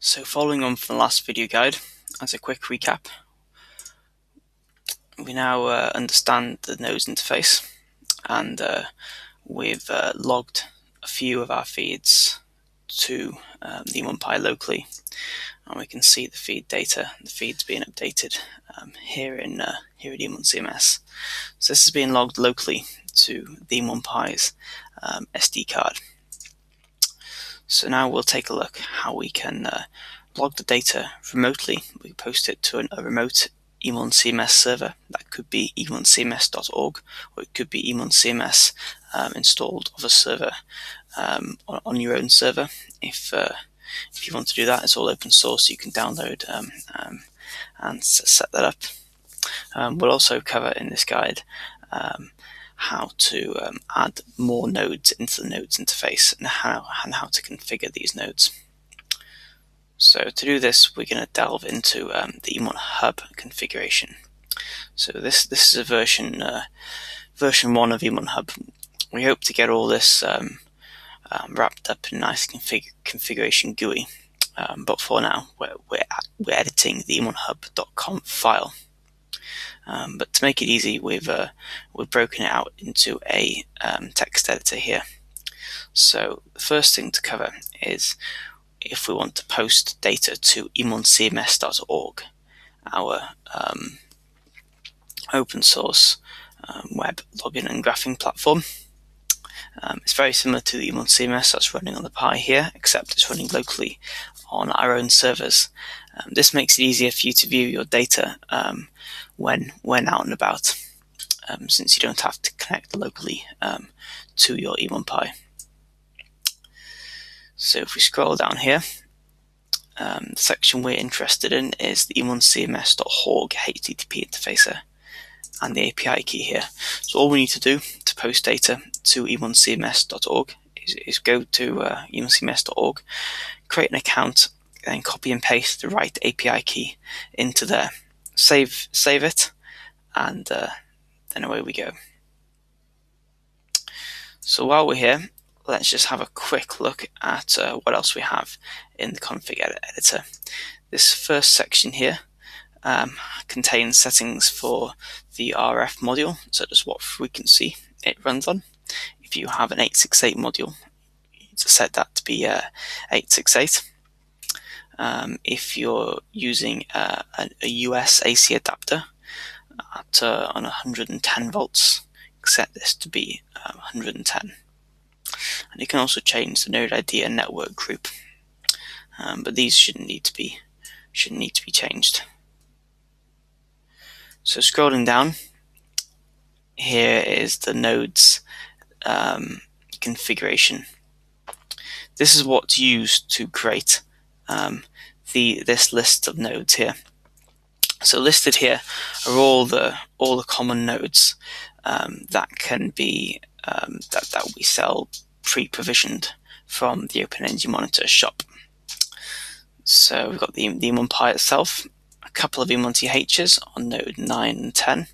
So following on from the last video guide, as a quick recap, we now uh, understand the nodes interface and uh, we've uh, logged a few of our feeds to um, the emonPi locally and we can see the feed data, the feeds being updated um, here in uh, here at emoncms. So this is being logged locally to the emonPi's um, SD card. So now we'll take a look how we can uh, log the data remotely. We post it to an, a remote emoncms server. That could be emoncms.org or it could be emoncms um, installed of a server um, on, on, your own server. If uh, if you want to do that, it's all open source. You can download um, um and set that up. Um, we'll also cover in this guide um, how to um, add more nodes into the nodes interface and how, and how to configure these nodes. So to do this, we're going to delve into um, the emonHub configuration. So this this is a version uh, version one of emonHub. We hope to get all this um, um, wrapped up in a nice config configuration GUI. Um, but for now, we're, we're, we're editing the emonHub.conf file. Um, but to make it easy, we've uh, we've broken it out into a um, text editor here. So the first thing to cover is if we want to post data to emoncms.org, our um, open source um, web login and graphing platform. Um, it's very similar to the emuncms that's running on the Pi here, except it's running locally on our own servers. Um, this makes it easier for you to view your data um, when when out and about, um, since you don't have to connect locally um, to your emonPi. So if we scroll down here, um, the section we're interested in is the emoncms.org HTTP interfacer and the API key here. So all we need to do to post data to emoncms.org is, is go to uh, emoncms.org, create an account, then copy and paste the right API key into there. Save, save it, and uh, then away we go. So while we're here, let's just have a quick look at uh, what else we have in the config editor. This first section here um, contains settings for the RF module, so just what frequency it runs on. If you have an 868 module, you set that to be uh, 868. Um, if you're using a, a, US AC adapter at uh, on 110 volts, set this to be uh, 110 and you can also change the node ID and network group. Um, but these shouldn't need to be shouldn't need to be changed. So scrolling down, here is the nodes um, configuration. This is what's used to create um, the this list of nodes here. So listed here are all the all the common nodes um, that can be um, that that we sell pre-provisioned from the OpenEnergyMonitor shop. So we've got the, the emonPi itself, a couple of emonTHs on node 9 and 10,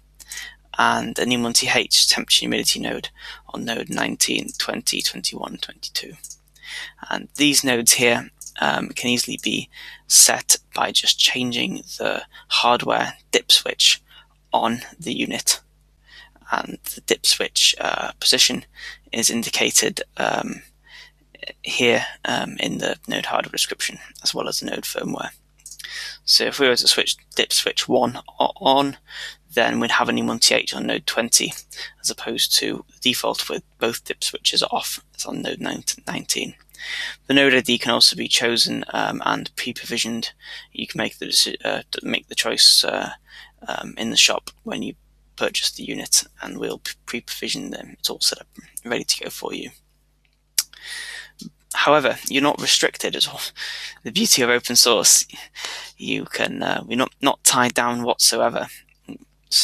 and an emonTH temperature humidity node on node 19, 20, 21, 22. And these nodes here um, can easily be set by just changing the hardware dip switch on the unit and the dip switch uh, position is indicated um, here um, in the node hardware description as well as the node firmware. So if we were to switch dip switch 1 on, then we'd have an emonTH on node 20 as opposed to the default with both dip switches off. It's on node 19. The node ID can also be chosen um, and pre-provisioned. You can make the uh, make the choice uh, um, in the shop when you purchase the unit and we'll pre-provision them. It's all set up ready to go for you. However, you're not restricted at all. The beauty of open source, you can uh, we're not not tied down whatsoever.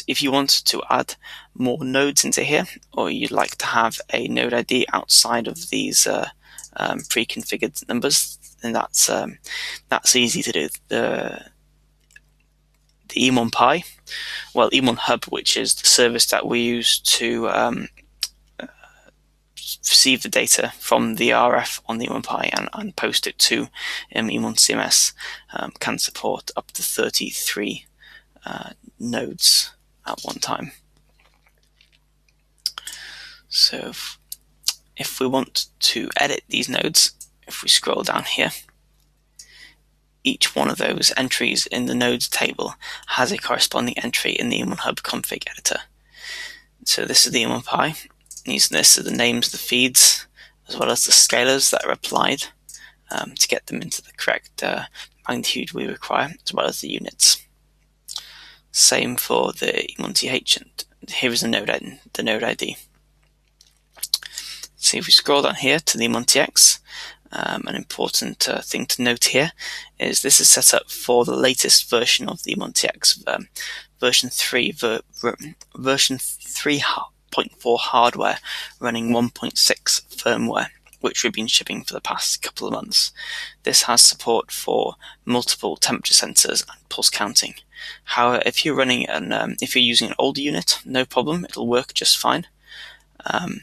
If you want to add more nodes into here, or you'd like to have a node ID outside of these uh, um, pre-configured numbers, then that's um, that's easy to do. The the emonPi, well, emonHub, which is the service that we use to um, receive the data from the RF on the emonPi and, and post it to um, emoncms um, can support up to 33 uh, nodes at one time. So if we want to edit these nodes, if we scroll down here, each one of those entries in the nodes table has a corresponding entry in the emonHub config editor. So this is the emonPi. These this are the names of the feeds as well as the scalars that are applied um, to get them into the correct uh, magnitude we require, as well as the units. Same for the emonTH, and here is the node, the node ID. See if we scroll down here to the emonTx, um, an important uh, thing to note here is this is set up for the latest version of the emonTx, um, version 3, ver version 3.4 hardware running 1.6 firmware which we've been shipping for the past couple of months. This has support for multiple temperature sensors and pulse counting. However, if you're running an, um, if you're using an older unit, no problem, it'll work just fine. Um,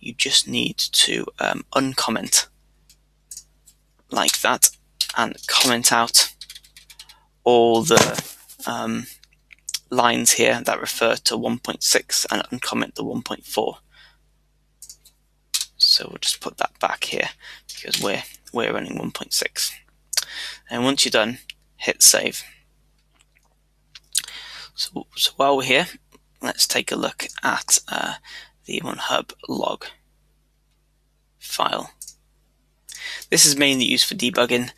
you just need to um, uncomment like that and comment out all the um, lines here that refer to 1.6 and uncomment the 1.4. So we'll just put that back here because we're we're running 1.6. And once you're done, hit save. So, so while we're here, let's take a look at uh, the emonHub log file. This is mainly used for debugging,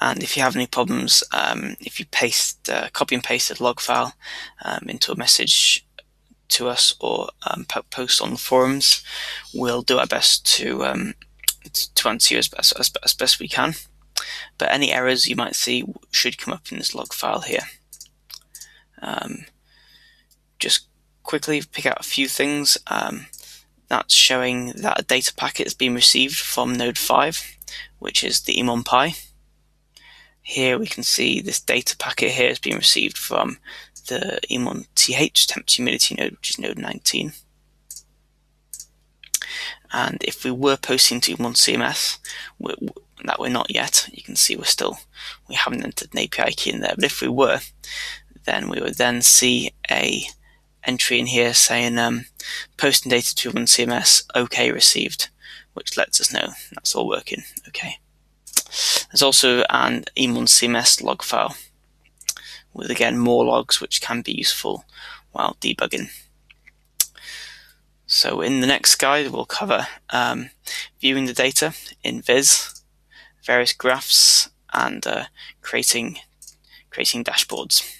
and if you have any problems, um, if you paste, uh, copy and paste a log file um, into a message to us or um, post on the forums, we'll do our best to um, to answer you as best, as, as best we can. But any errors you might see should come up in this log file here. Um, just quickly pick out a few things. Um, that's showing that a data packet has been received from node 5 which is the emonPi. Here we can see this data packet here has been received from the emonTH temperature humidity node, which is node 19. And if we were posting to emoncms, we, that we're not yet, you can see we're still, we haven't entered an API key in there, but if we were, then we would then see a entry in here saying um, posting data to emoncms, OK received which lets us know that's all working okay. There's also an emoncms log file with again more logs which can be useful while debugging. So in the next guide we'll cover um, viewing the data in Viz, various graphs and uh, creating creating dashboards.